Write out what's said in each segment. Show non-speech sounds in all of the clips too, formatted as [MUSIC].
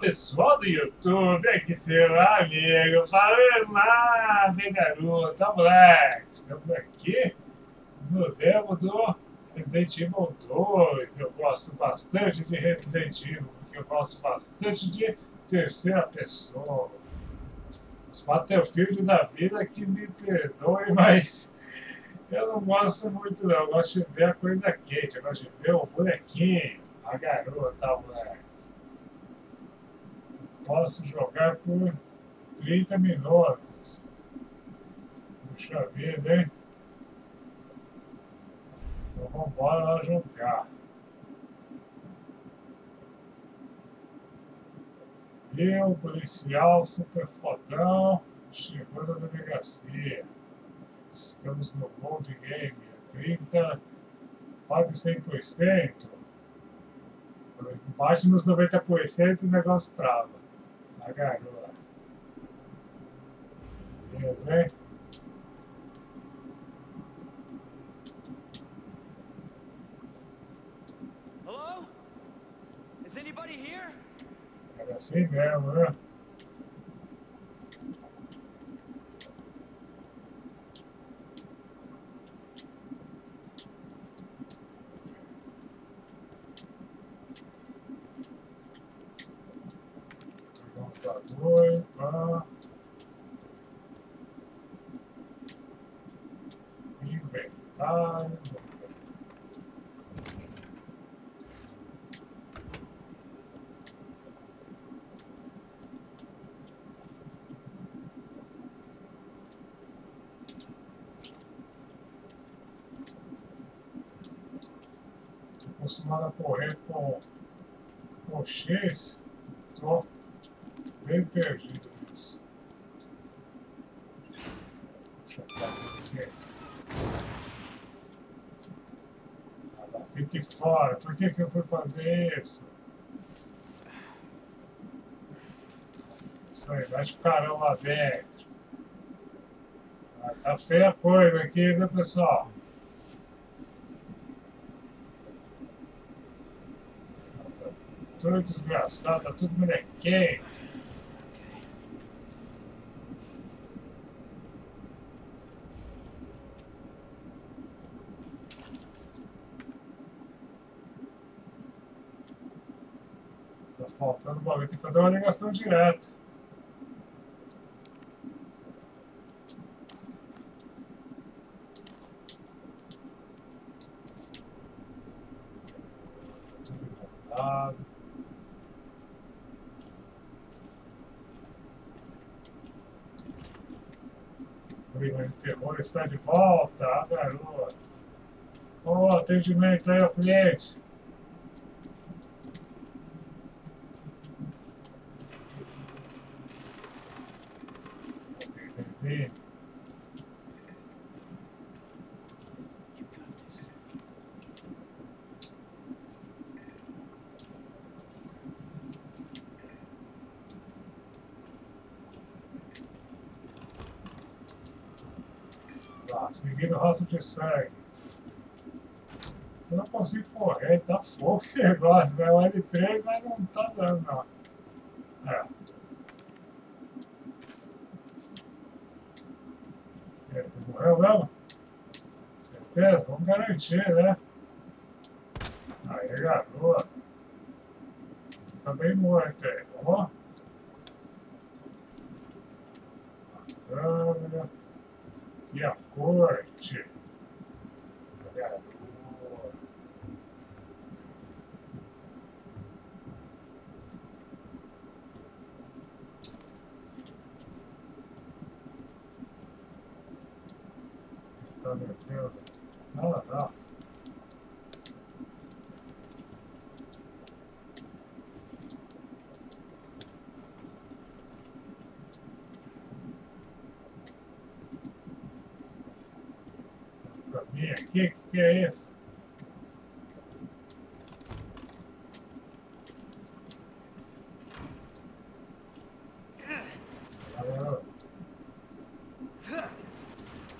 pessoal do YouTube, aqui seu amigo, falando hein, garoto, moleque, estamos aqui no demo do Resident Evil 2, eu gosto bastante de Resident Evil, porque eu gosto bastante de terceira pessoa. Os Battlefield da vida que me perdoem, [LAUGHS] mas eu não gosto muito não, eu gosto de ver a coisa quente, eu gosto de ver o bonequinho, a garota, o moleque posso jogar por 30 minutos. Puxa vida, hein? Então vamos lá jogar. Eu, policial super fodão, chegou na delegacia. Estamos no Gold Game, 30, quase 100%. Bate nos 90% e o negócio trava. A garota. Beleza, hein? Hello? Is anybody here? Era assim mesmo, né? Vamos para dois, para inventário. Estou acostumado a correr com, com X, tô bem perdido nisso. Deixa eu fazer aqui. Fique fora. Por que, que eu fui fazer isso? Isso aí, vai de carão lá dentro. Ah, tá feia a coisa aqui, viu, pessoal? Tá tudo desgraçado, tá tudo molequento. Tá faltando bagulho, tem que fazer uma ligação direta. Tá Clima de terror está de volta, ah, garoto. Ô, atendimento aí ao cliente. Bem-vindo. You got this. Tá, seguindo Eu não consigo correr, tá fofo esse [LAUGHS] negócio, né? O L3, mas não tá dando, não. É. Aí, Você morreu mesmo? Certeza? Vamos garantir, né? Aí, garoto. Tá bem morto aí, ó. A câmera. E a corte. Garoto. Está nervoso. Não, não. Pra mim aqui, Maravilhoso.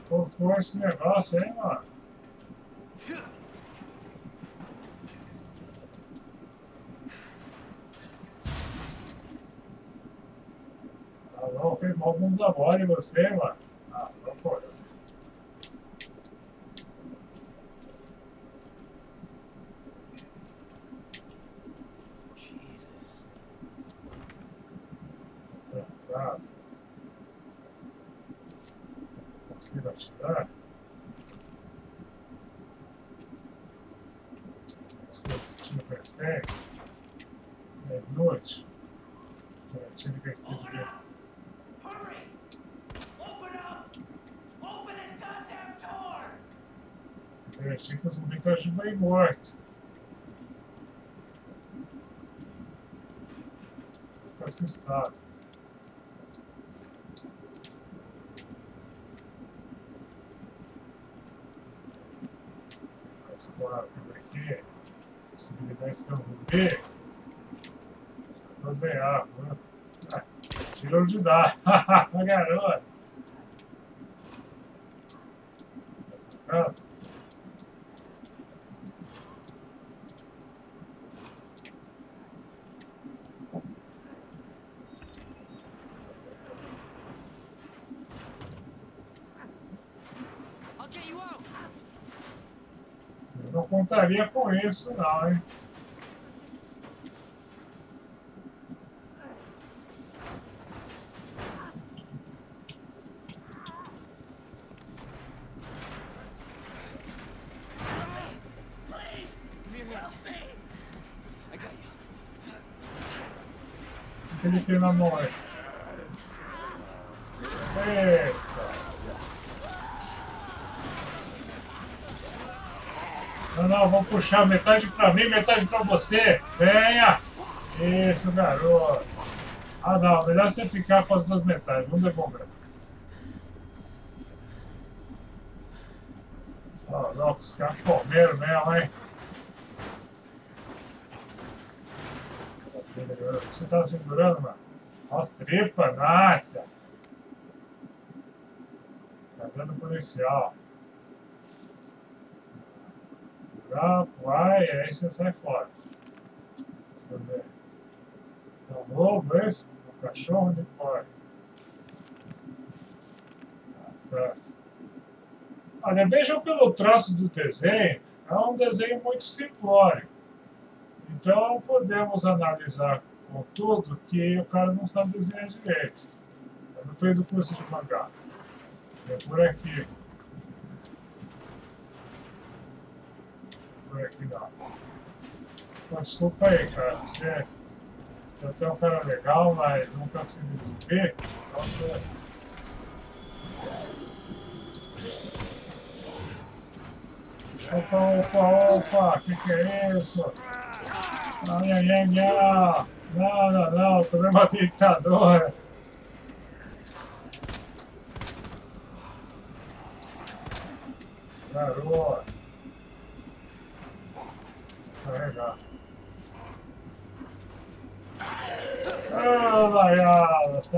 Qual foi esse negócio aí, mano? Não, fez mal bunda mole você, mano. Ah, não foi. Jesus. Trancado. Consigo atirar? Consigo tiro perfeito. É noite. É, tiro que eu esteja bem. Hurry! Open up! Open this goddamn door! Eu achei que o tá agindo aí morto. Sabe. Mas claro, isso aqui, possibilidade de ser um zumbi. Já tô água, né? Ah, Tirou de dar. [LAUGHS] Garoto. Tá tocado? I'll get you out! Eu não contaria com isso, não, hein? Please! Give me your hand. I got you. O que ele tem na mão aí? Eita! Não, não, vamos puxar metade pra mim, metade pra você. Venha! Isso, garoto. Ah, não, melhor você ficar com as duas metades. Vamos devolver. Ó, louco, os caras comeram mesmo, hein? O que você tava segurando, mano? As tripas, nossa! Tá dando policial. Já vai, aí você sai fora. Deixa eu ver. É um lobo esse? Um cachorro de fora. Tá certo. Olha, vejam pelo traço do desenho, é um desenho muito simplório. Então podemos analisar com tudo que o cara não sabe desenhar direito. Ele não fez o curso de mangá. É por aqui. Por aqui não. Desculpa aí, cara. Você, você é até um cara legal, mas não tá conseguindo zumbi. Então você. Opa, opa, opa, que, que é isso? Ai, ai, ai, não. Não, não, não, tô vendo uma ditadora. Garoto.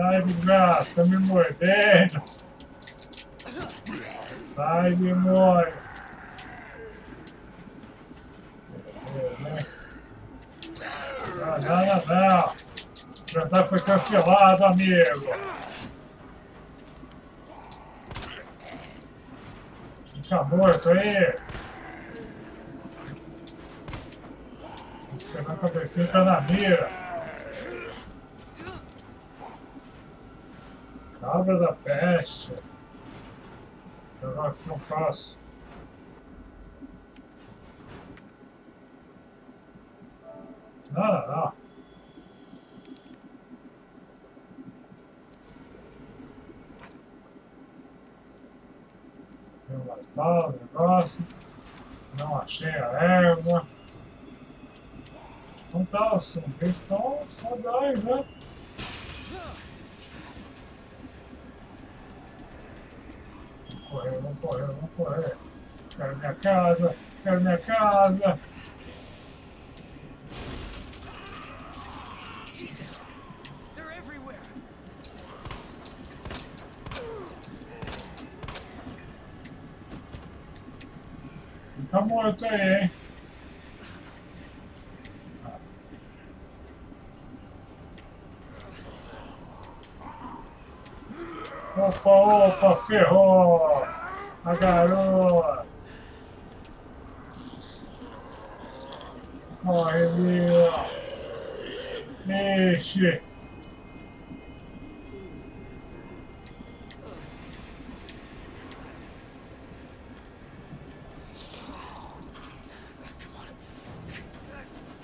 Sai desgraça, tá me mordendo. Sai, demônio. Beleza, hein? Não, não, não. O jantar foi cancelado, amigo. Fica morto aí. Esperando a cabecinha entrar na mira. Cabra da peste. Eu faço? Não, não, não. Tem umas balas, negócio. Não achei a erva. Então tá, os zumbis estão fodões, né? Vamos correr, vamos correr, correr. Quero minha casa, quero minha casa. Fica morto aí, hein? Opa, opa, ferrou! A Corre, Lila! Mexe!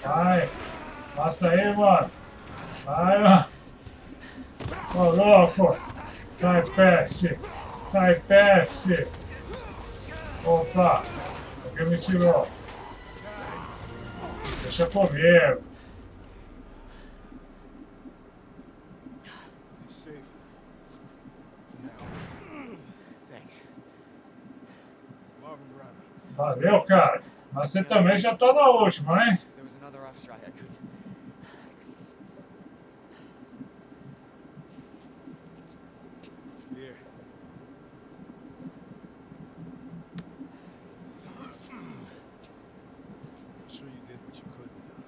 Vai! Passa aí, mano! Vai, mano! Ô, louco! Sai, peste! Sai, peste! Opa! Alguém me tirou. Deixa comigo. Valeu, cara. Mas você também já tá na última, hein? There was another officer I, I couldn't. Here. I'm sure you did what you could, Leon.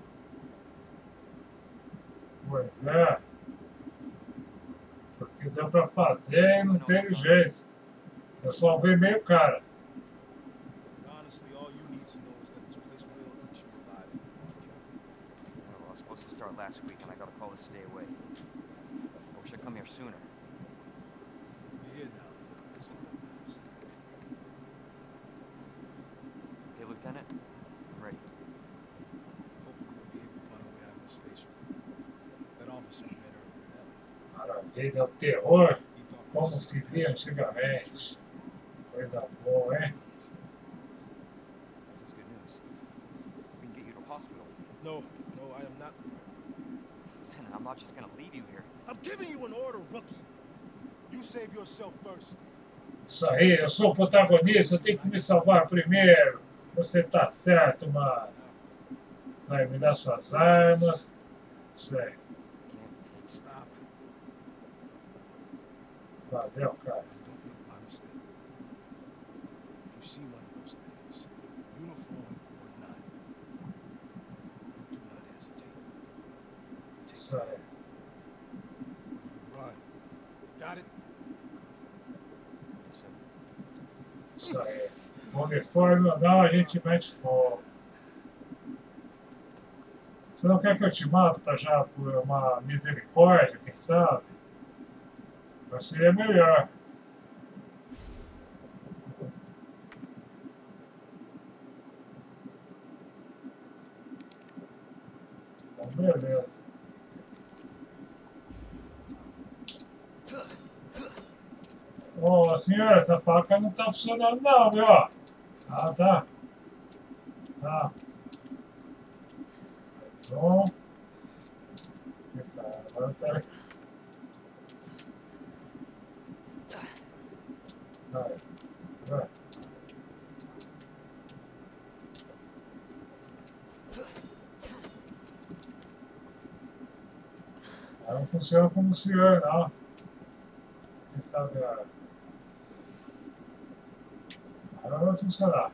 Pois é. Porque deu pra fazer e não teve jeito. Eu salvei meio cara. Honestly, all you need to know is that this place will eat you alive if you want to kill me. Yeah, well, I was supposed to start last week, and I got a call to stay away. I wish I'd come here sooner. Terror, como se via antigamente. Coisa boa, hein? This is good news. We can get you to hospital. No, no, I am not. Lieutenant, I'm not just gonna leave you here. I'm giving you an order, rookie. You save yourself first. Isso aí, eu sou o protagonista, eu tenho que me salvar primeiro. Você tá certo, mano. Isso aí, me dá suas armas. Isso aí, hesitate. Take Isso aí. Isso aí. Uniforme ou não, a gente mete fogo. Você não quer que eu te mato pra já por uma misericórdia, quem sabe? Mas seria melhor. Então, beleza. Ô, senhor, essa faca não tá funcionando não, viu? Ah, tá. Tá. Bom. Agora tá. Vai. Vai. Ela não funciona como o senhor, não. Sabe a. Agora vai funcionar.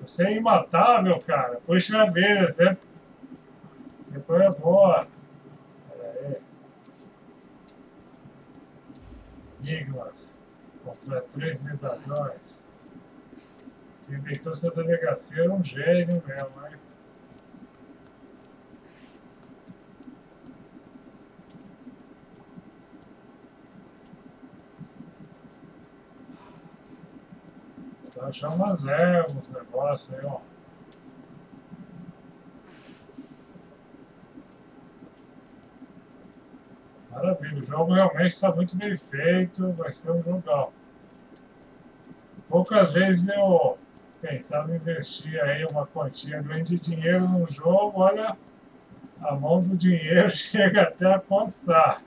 Você é imatável, cara. Puxa vida, você, você foi boa. Pera aí. Enigmas contra três medalhões. Quem inventou essa delegacia era um gênio mesmo, hein? Está achando umas ervas, uns negócios aí, ó. Maravilha, o jogo realmente está muito bem feito, vai ser um jogão. Poucas vezes eu pensava em investir aí uma quantia grande de dinheiro num jogo, olha, a mão do dinheiro [LAUGHS] chega até a constar.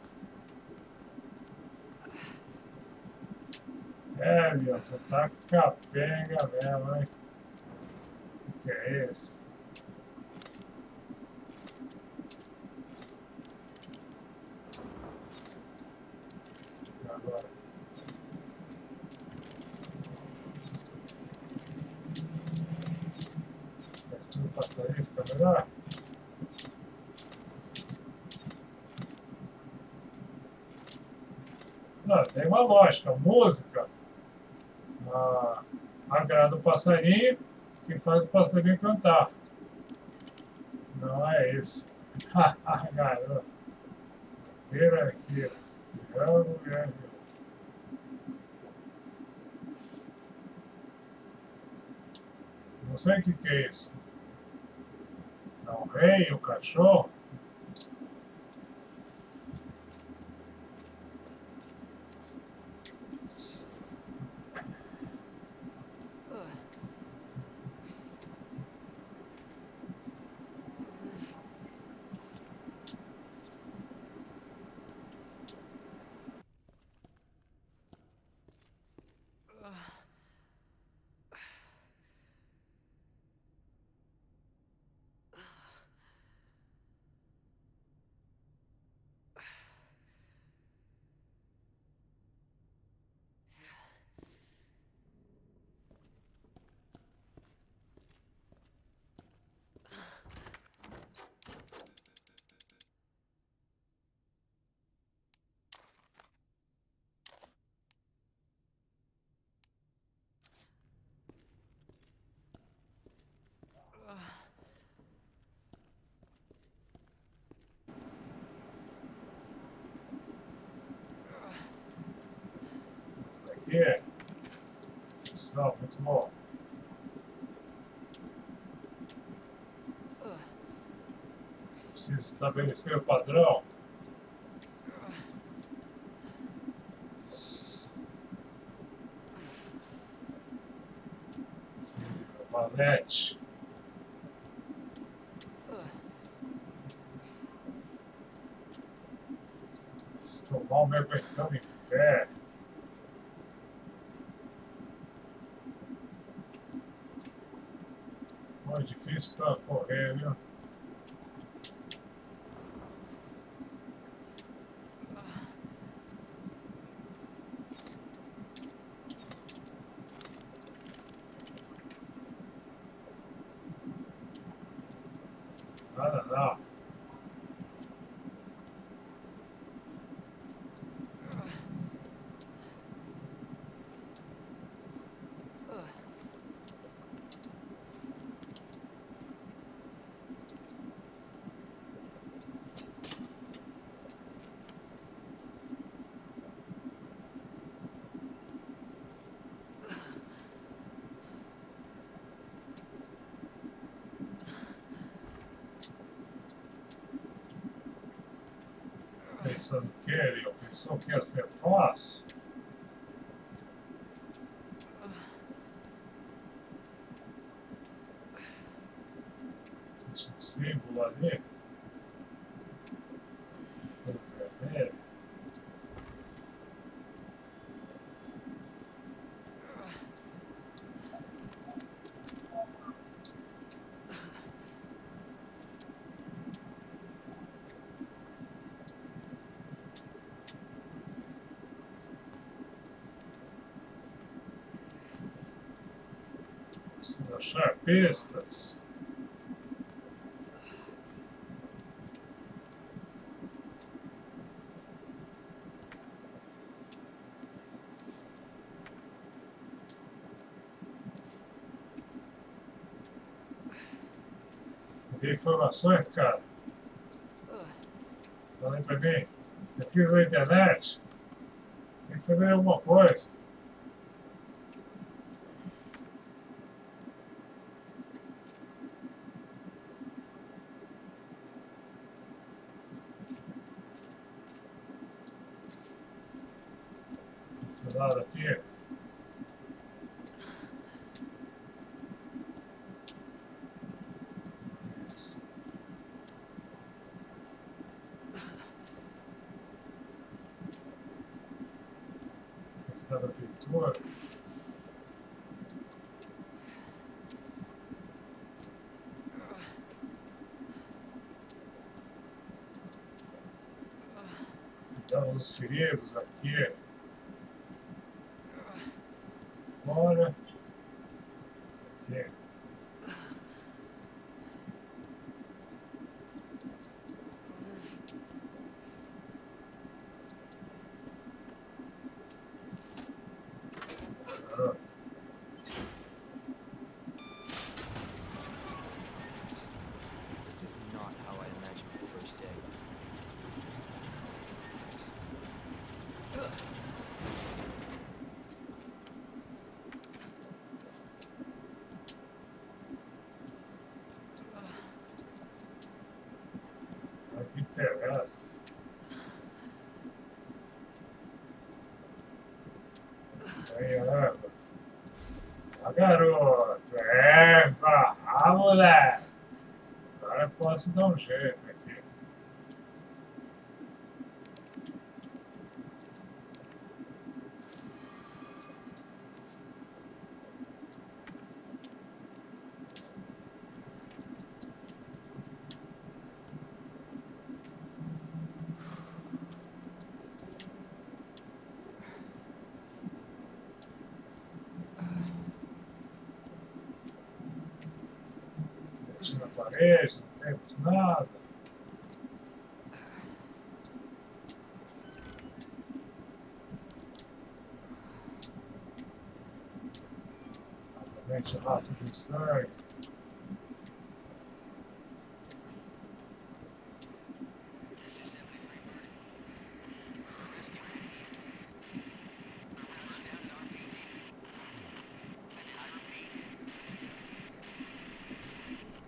É, Leon, você tá capenga mesmo, hein? O que é isso? Não, tem uma lógica. Música ah, agrada o passarinho que faz o passarinho cantar. Não é isso. [LAUGHS] Garoto. Vira. Triângulo Não sei o que, que é isso. É o rei, o cachorro. Aqui é. Sinal, muito bom. Preciso estabelecer o padrão. Valete. Estou mal me aguentando em pé. Difícil para correr? Nada não. Pensando que ele pensou que ia ser fácil. Existe um símbolo ali. Pistas. Tem informações, cara. Fala aí pra mim. Pesquisa na internet. Tem que saber alguma coisa. Lado aqui. Isso. Essa da pintura. Então, os feridos aqui. monitor. There. Oh, Água. A garota. É, ah, moleque. Agora eu posso dar um jeito aqui. Meti na parede, não tem mais nada. Novamente raça de sangue.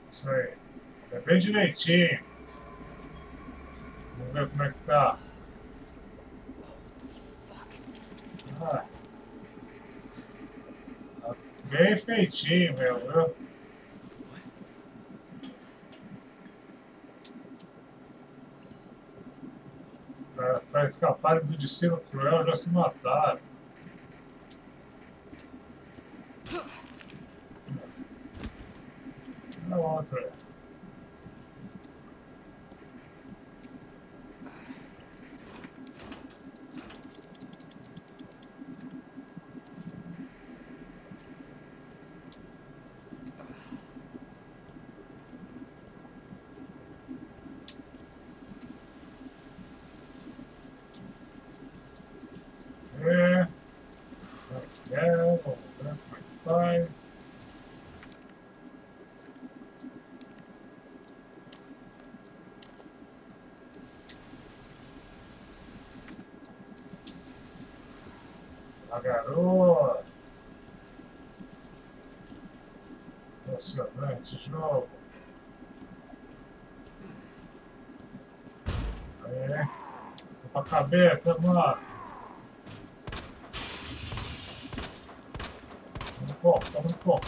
Isso aí. É bem direitinho. Vamos ver como é que tá. Ah. Tá bem feitinho, meu, viu? Para escaparem do destino cruel, já se mataram. É outra. É. Aqui é, vamos ver como é que faz. A garota. Emocionante jogo. É. Vai pra cabeça, mano. Toma foco, toma foco.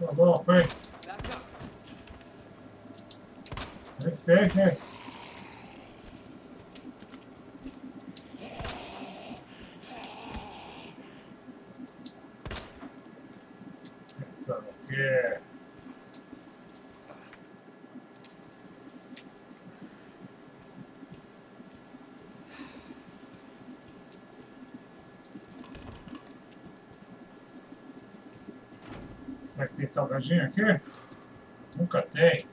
Tá bom, vem. Licença, hein? Pensando que Será que tem salgadinho aqui? Nunca tem.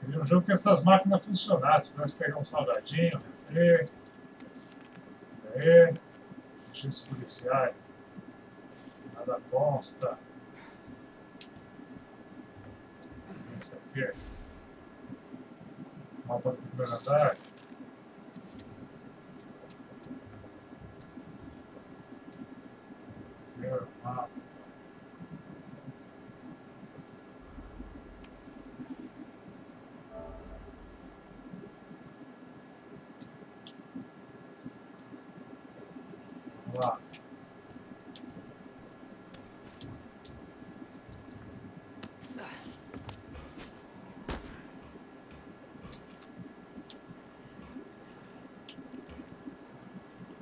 Queria um jogo que essas máquinas funcionassem. Pudesse pegar um salgadinho, refri. Aí. Policiais. Nada consta. Isso aqui. Mapa do Primeiro mapa. Vamos lá.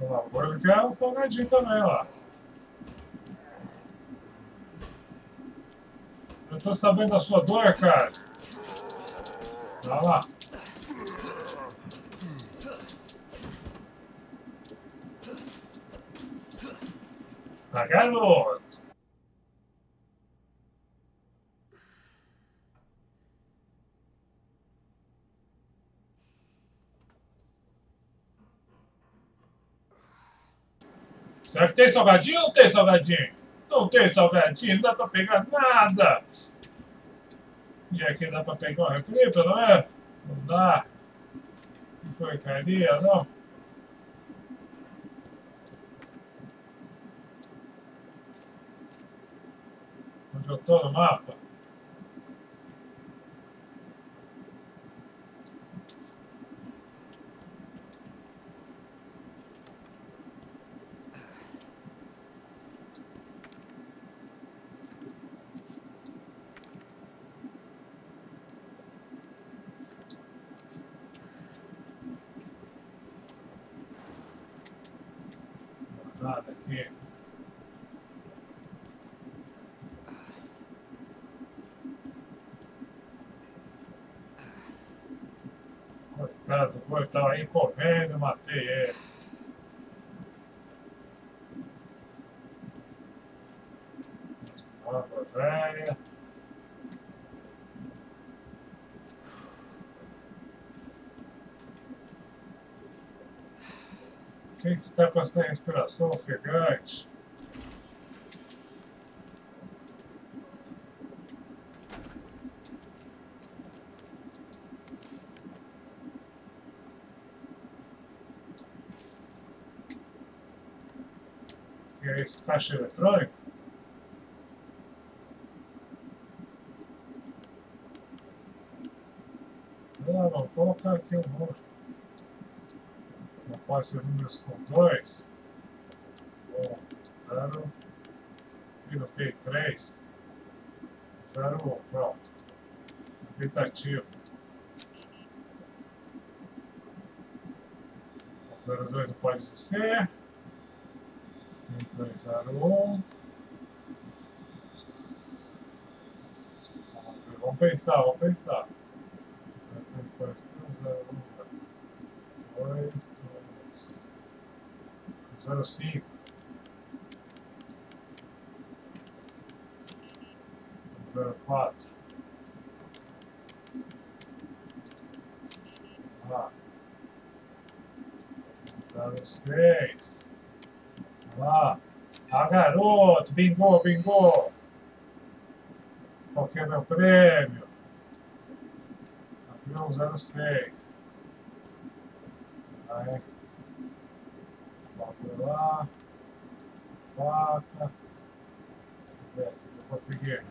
Lá, agora ele quer um salgadinho também, ó. Eu tô sabendo da sua dor, cara. Vai lá. Garoto. Será que tem salgadinho ou não tem salgadinho? Não tem salgadinho, não dá pra pegar nada. E aqui dá pra pegar um refri, pelo menos? Não dá. Que porcaria, não. Onde eu tô no mapa? Nada aqui. Coitado, o boi tava aí correndo, matei ele. Água velha. Quem que está com essa respiração ofegante? Esse caixa eletrônico? Não, não, colocar aqui o número. Não pode ser números com dois. Zero. E não tem três. Zero, um, pronto. Tentativa. Zero, dois não pode ser. Um, dois, zero, um. Vamos ver, Vamos pensar, vamos pensar. Zero, três, zero, um, dois, dois, zero, cinco, zero, quatro, lá, zero, seis, lá, ah, garoto, bingou, bingou, qual que é meu prêmio? Zero, seis. Aí. Bota lá. Faca. Vamos ver se eu conseguir.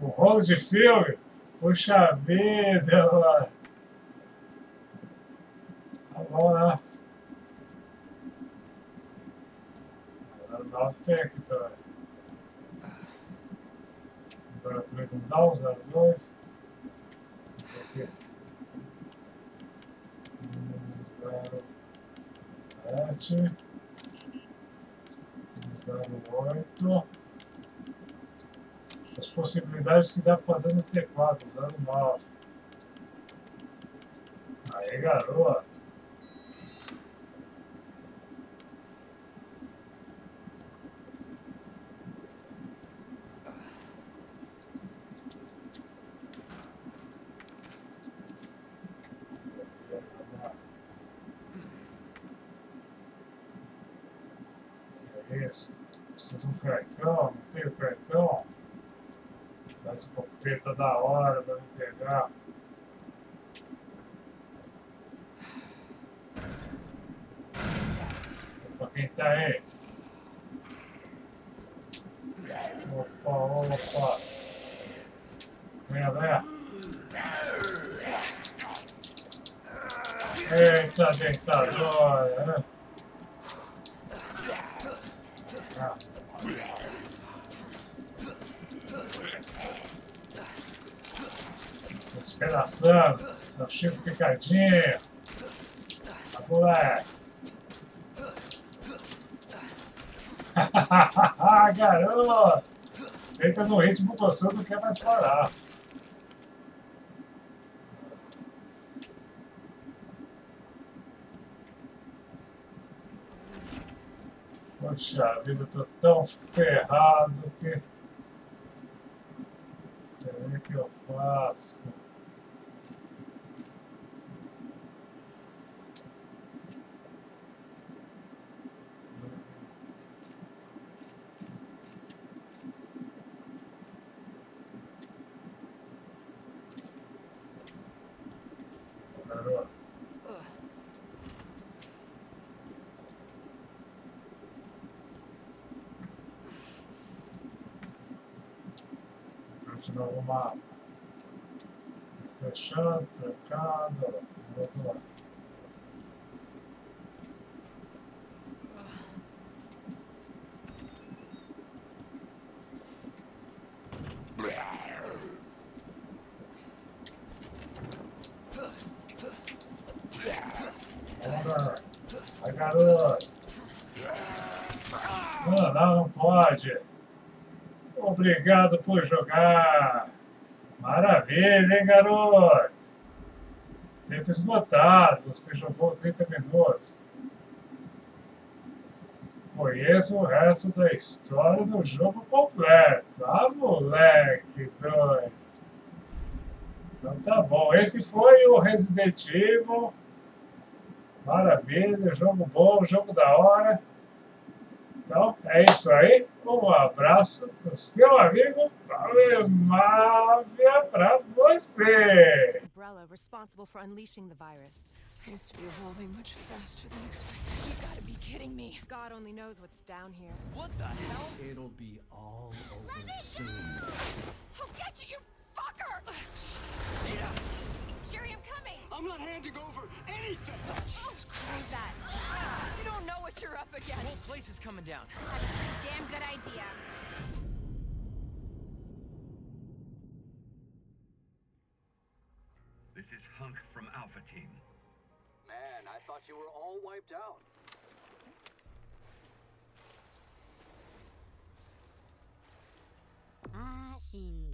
O rolo de filme? Puxa vida, mano. Tá bom, né? Tem aqui também. Zero três não dá, zero dois. Aqui. zero sete zero oito as possibilidades que dá pra fazer no teclado, zero nove Aí, garoto. Beleza, vamos lá. Que é isso? Preciso de um cartão, não tenho cartão. Dá escopeta da hora pra me pegar. Opa, quem tá aí? Opa, opa. Venha, venha. Eita, dentadora, né? Ah. Despedaçando. Tá o Chico picadinho. Tá moleque. Garoto! Feita no ritmo você não quer mais parar. Poxa vida, eu tô tão ferrado que. Será que eu faço? De novo o mapa. Fechando, trancando, ó, tem do outro lado. Bora. Vai, garoto. Não, não, não pode. Obrigado por jogar. Maravilha, hein, garoto? Tempo esgotado. Você jogou 30 minutos. Conheça o resto da história do jogo completo. Ah, moleque doido. Então tá bom. Esse foi o Resident Evil. Maravilha, jogo bom, jogo da hora. Então, é isso aí. Um abraço do seu amigo Mávia pra você. Umbrella responsible for unleashing the virus. Seems to be evolving much faster than expected. You gotta be kidding me. God only knows what's down here. What the hell? It'll be all over soon. I'll get you, you fucker! Ada! Sherry, I'm coming! I'm not handing over anything! Who's that? You don't know what you're up The whole place is coming down. I have a pretty damn good idea. This is Hunk from Alpha Team. Man, I thought you were all wiped out. Ah, sim.